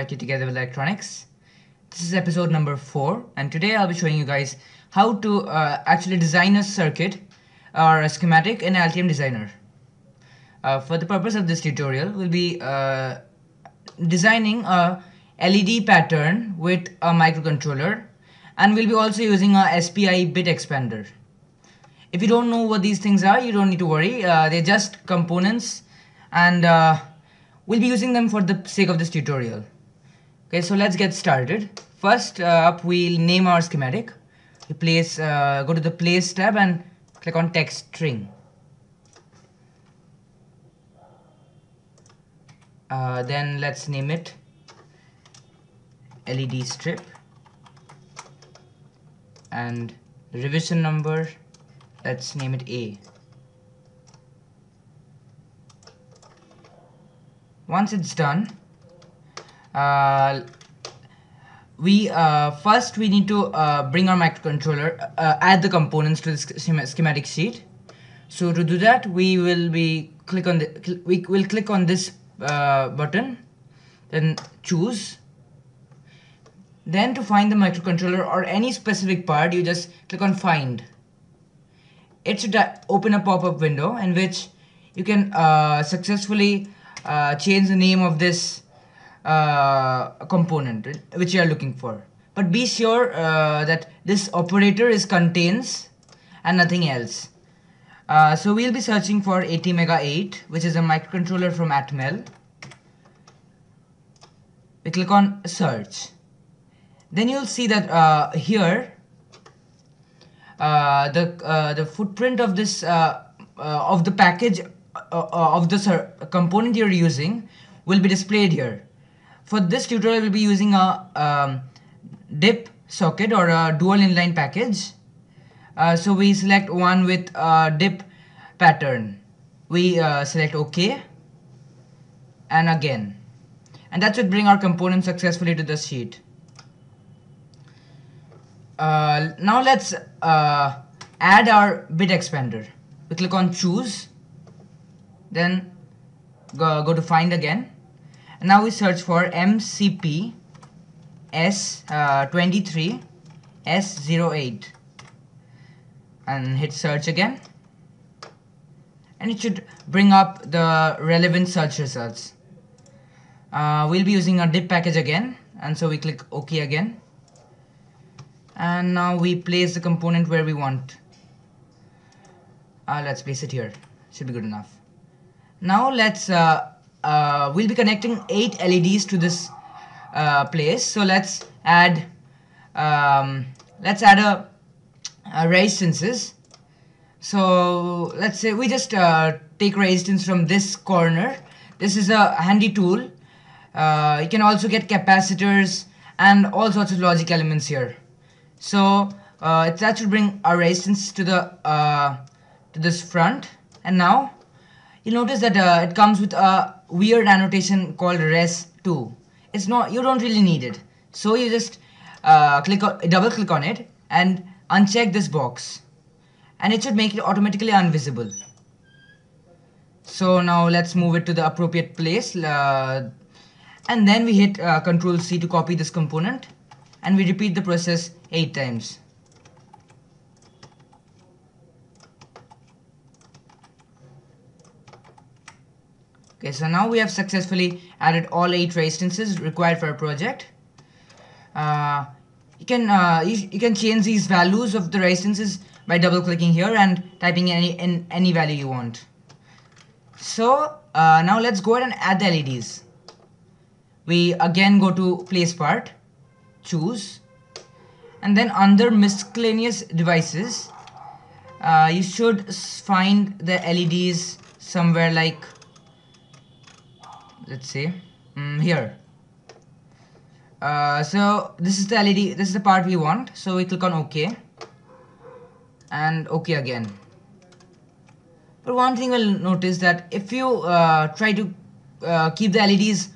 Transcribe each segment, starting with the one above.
back to Together with Electronics. This is episode number 4 and today I'll be showing you guys how to uh, actually design a circuit or a schematic in Altium Designer. Uh, for the purpose of this tutorial, we'll be uh, designing a LED pattern with a microcontroller and we'll be also using a SPI bit expander. If you don't know what these things are, you don't need to worry. Uh, they're just components and uh, we'll be using them for the sake of this tutorial. Okay, so let's get started. First uh, up, we'll name our schematic. We place, uh, go to the place tab and click on text string. Uh, then let's name it LED strip and revision number let's name it A once it's done we uh, first we need to uh, bring our microcontroller uh, add the components to the schematic sheet. So to do that we will be click on the cl we will click on this uh, button then choose. Then to find the microcontroller or any specific part you just click on find. It should uh, open a pop-up window in which you can uh, successfully uh, change the name of this uh, component which you are looking for. But be sure uh, that this operator is contains and nothing else. Uh, so we'll be searching for ATmega 8 which is a microcontroller from Atmel. We click on search. Then you'll see that here uh, the uh, the footprint of this uh, of the package of the component you're using will be displayed here. For this tutorial, we'll be using a um, DIP socket or a dual inline package. so we select one with a DIP pattern. We select OK and again. And that should bring our component successfully to the sheet. Uh, now let's uh, add our bit expander. We click on choose, then go, go to find again. Now we search for MCP S23 uh, S08 and hit search again. And it should bring up the relevant search results. Uh, we'll be using our dip package again. And so we click OK again. And now we place the component where we want. Uh, let's place it here. Should be good enough. Now let's uh, uh, we'll be connecting eight LEDs to this uh, place. So let's add um, let's add a, a, resistances so let's say we just uh, take resistance from this corner. This is a handy tool. Uh, you can also get capacitors and all sorts of logic elements here. So uh, that should bring our resistance to the uh, to this front. And now you'll notice that it comes with a weird annotation called res2 it's not you don't really need it. So you just uh, click on double click on it and uncheck this box. And it should make it automatically invisible. So now let's move it to the appropriate place uh, and then we hit uh, control C to copy this component. And we repeat the process 8 times. Okay, so now we have successfully added all 8 resistances required for a project. Uh, you can uh, you, you, can change these values of the resistances by double clicking here and typing any in any value you want. So uh, now let's go ahead and add the LEDs. We again go to place part choose and then under miscellaneous devices uh, you should find the LEDs somewhere like let's see mm, here uh, so this is the LED this is the part we want so we click on OK and OK again but one thing we'll notice that if you uh, try to uh, keep the LEDs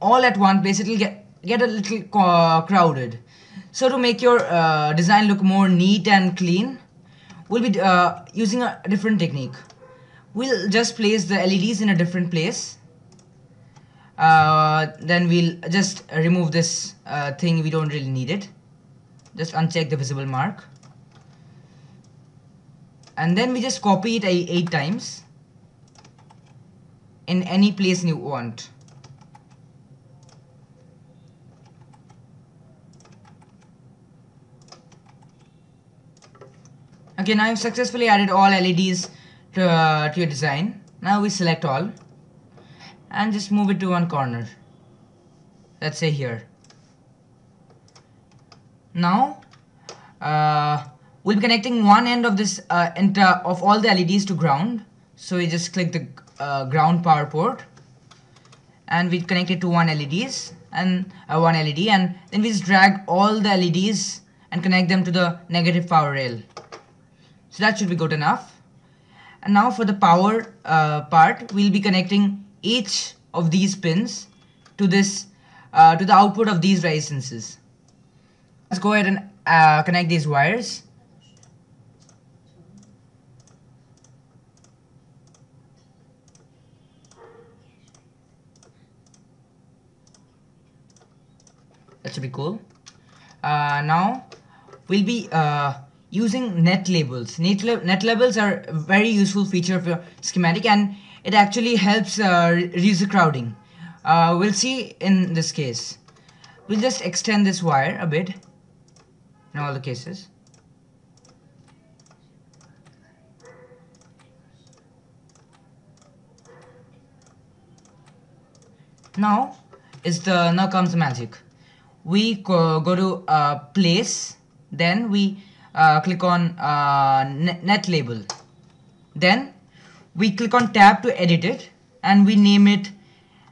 all at one place it will get get a little uh, crowded. So to make your uh, design look more neat and clean, we'll be uh, using a different technique. We'll just place the LEDs in a different place. Uh, then we'll just remove this uh, thing. We don't really need it. Just uncheck the visible mark. And then we just copy it eight, times in any place you want. Okay now you've successfully added all LEDs to, uh, to your design. Now we select all and just move it to one corner. Let's say here. Now uh, we'll be connecting one end of this uh, enter of all the LEDs to ground. So we just click the uh, ground power port. And we connect it to one LEDs and uh, one LED and then we just drag all the LEDs and connect them to the negative power rail. So that should be good enough. And now for the power uh, part we'll be connecting each of these pins to this uh, to the output of these resistances. Let's go ahead and uh, connect these wires. That should be cool. Uh, now we'll be uh, using net labels. Net, net labels are a very useful feature of your schematic and it actually helps uh, reduce the crowding. Uh, we'll see in this case. We'll just extend this wire a bit in all the cases. Now is the now comes the magic. We go, go to uh, place, then we uh, click on uh, net, net label. Then we click on tab to edit it and we name it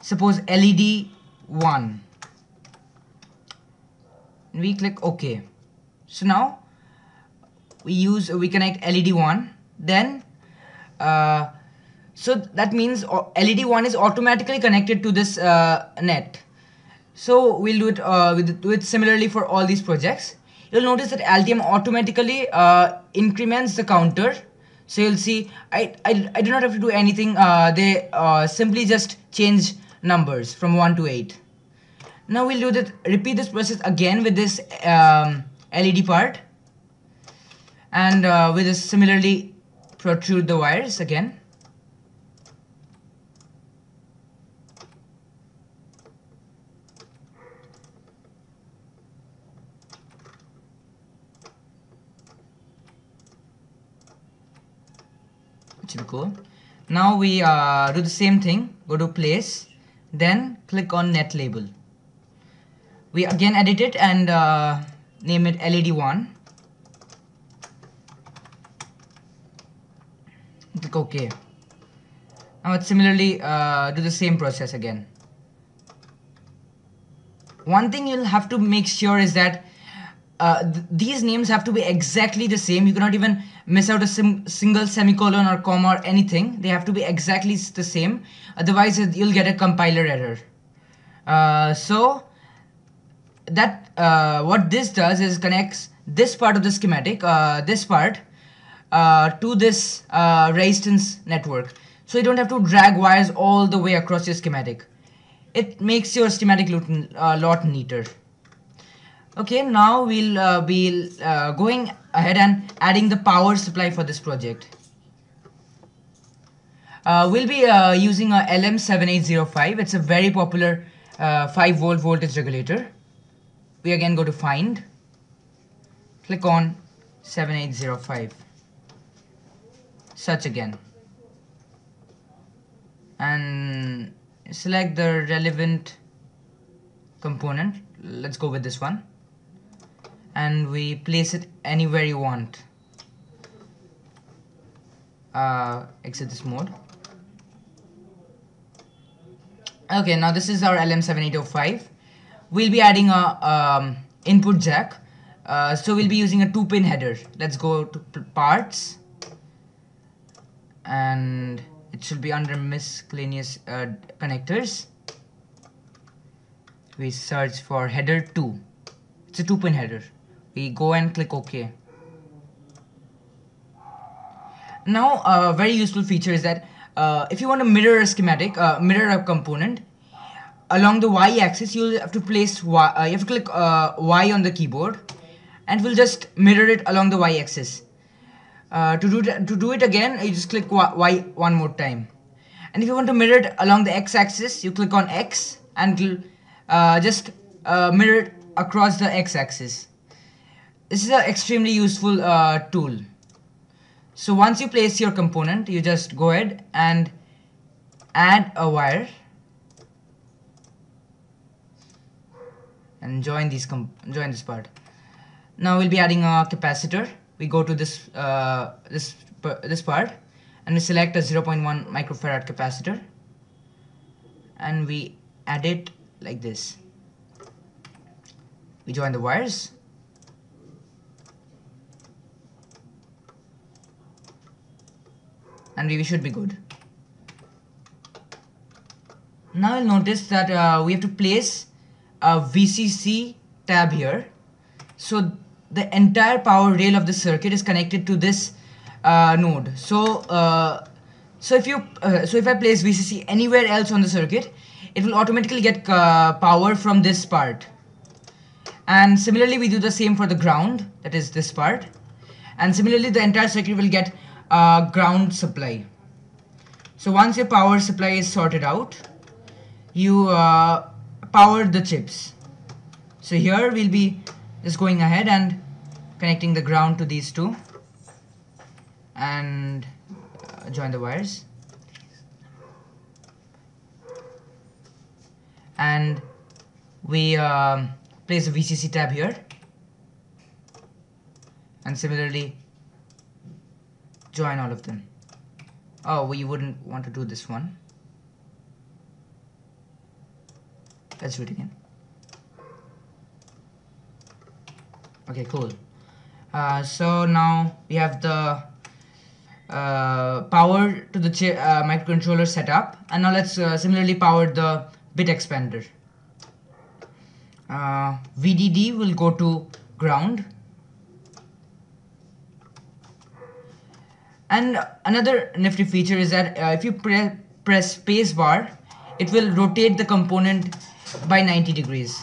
suppose LED 1 we click OK. So now we use we connect LED 1 then uh, so that means LED 1 is automatically connected to this uh, net. So we'll do it uh, with, do it similarly for all these projects. You'll notice that Altium automatically uh, increments the counter so you'll see I, I, I do not have to do anything. Uh, they uh, simply just change numbers from 1 to 8 now we'll do that repeat this process again with this um, LED part. And uh, we'll just similarly protrude the wires again cool now we uh, do the same thing. Go to place then click on net label. We again edit it and uh, name it LED1 click OK. Now it's similarly uh, do the same process again. One thing you'll have to make sure is that uh, th these names have to be exactly the same you cannot even miss out a single semicolon or comma or anything. They have to be exactly the same. Otherwise, you'll get a compiler error. Uh, so that uh, what this does is connects this part of the schematic, uh, this part, uh, to this uh, resistance network. So you don't have to drag wires all the way across your schematic. It makes your schematic a lot neater okay now we'll uh, be uh, going ahead and adding the power supply for this project. Uh, we'll be uh, using a LM7805 it's a very popular uh, 5 volt voltage regulator. We again go to find. Click on 7805 search again. And select the relevant component. Let's go with this one and we place it anywhere you want. Uh, exit this mode. Okay now this is our LM7805 we'll be adding a um, input jack. Uh, so we'll be using a two pin header. Let's go to parts. And it should be under miscellaneous uh, connectors. We search for header 2 it's a two pin header we go and click OK. Now a very useful feature is that uh, if you want to mirror a schematic, uh, mirror a component, along the y-axis you'll have to place y, uh, you have to click uh, y on the keyboard and we'll just mirror it along the y-axis uh, to do to do it again you just click y, y one more time. And if you want to mirror it along the x-axis you click on x and uh, just mirror it across the x-axis this is an extremely useful uh, tool. So once you place your component you just go ahead and add a wire and join these join this part. Now we'll be adding a capacitor. We go to this uh, this this part and we select a 0.1 microfarad capacitor and we add it like this. We join the wires and we should be good. Now you'll notice that uh, we have to place a VCC tab here. So the entire power rail of the circuit is connected to this uh, node. So uh, so if you uh, so if I place VCC anywhere else on the circuit it will automatically get uh, power from this part. And similarly we do the same for the ground that is this part. And similarly the entire circuit will get uh, ground supply. So once your power supply is sorted out you uh, power the chips. So here we'll be just going ahead and connecting the ground to these two and uh, join the wires. And we um, place a VCC tab here. And similarly join all of them. Oh we wouldn't want to do this one. Let's do it again. Okay cool. Uh, so now we have the uh, power to the uh, microcontroller setup and now let's uh, similarly power the bit expander. Uh, VDD will go to ground and another nifty feature is that uh, if you pre press spacebar it will rotate the component by 90 degrees.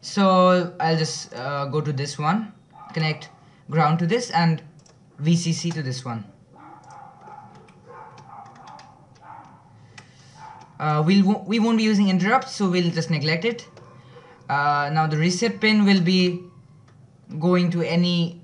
So I'll just uh, go to this one connect ground to this and VCC to this one. Uh, we'll, we won't be using interrupts so we'll just neglect it. Uh, now the reset pin will be going to any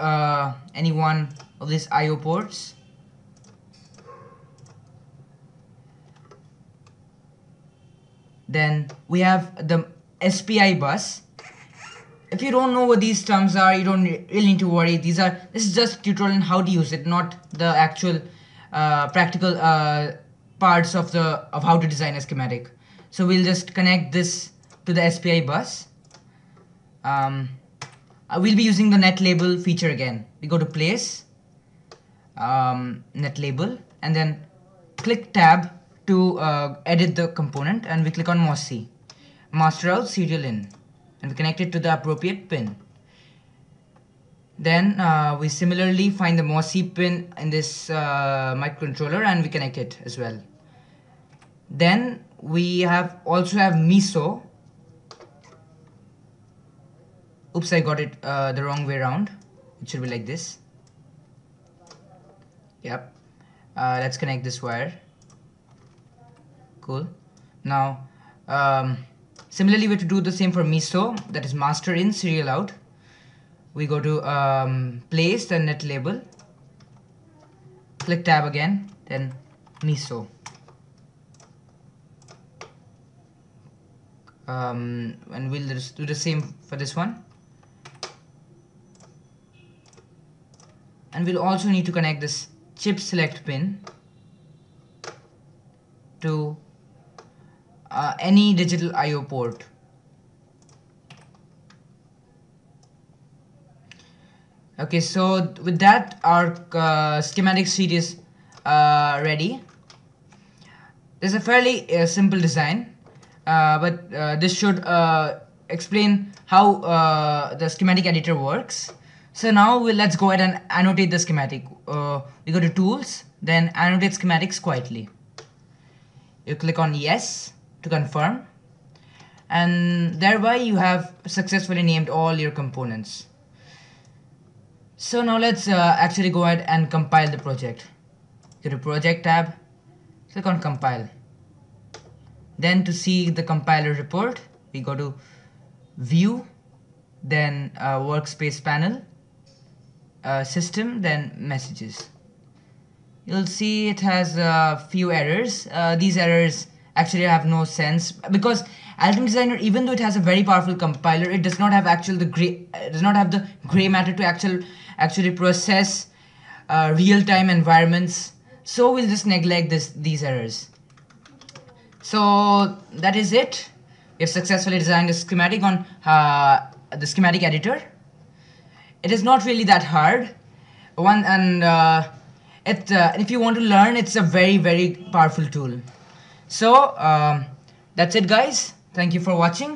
uh, any one of these IO ports Then we have the SPI bus. If you don't know what these terms are, you don't really need to worry. These are this is just tutorial on how to use it, not the actual uh, practical uh, parts of the of how to design a schematic. So we'll just connect this to the SPI bus. Um, uh, we'll be using the net label feature again. We go to place, um, net label, and then click tab to uh, edit the component and we click on MOSI master out serial in. And we connect it to the appropriate pin. Then uh, we similarly find the MOSI pin in this uh, microcontroller and we connect it as well. Then we have also have MISO oops I got it uh, the wrong way around. It should be like this yep. Uh, let's connect this wire. Cool. Now um, similarly we have to do the same for miso that is master in serial out. We go to um, place the net label. Click tab again then miso. Um, and we'll just do the same for this one. And we'll also need to connect this chip select pin to uh, any digital I.O. port. Okay, so with that, our uh, schematic sheet is uh, ready. It's a fairly uh, simple design, uh, but uh, this should explain how the schematic editor works. So now we'll, let's go ahead and annotate the schematic. we go to tools, then annotate schematics quietly. You click on yes, to confirm. And thereby you have successfully named all your components. So now let's uh, actually go ahead and compile the project. Go to project tab click on compile. Then to see the compiler report we go to view then uh, workspace panel uh, system then messages. You'll see it has a few errors. Uh, these errors actually have no sense because Altium Designer even though it has a very powerful compiler it does not have actual the gray uh, does not have the gray matter to actual actually process uh, real-time environments. So we'll just neglect this these errors. So that is it. We have successfully designed a schematic on uh, the schematic editor it is not really that hard. One and uh, it uh, if you want to learn it's a very very powerful tool. So um, that's it guys. Thank you for watching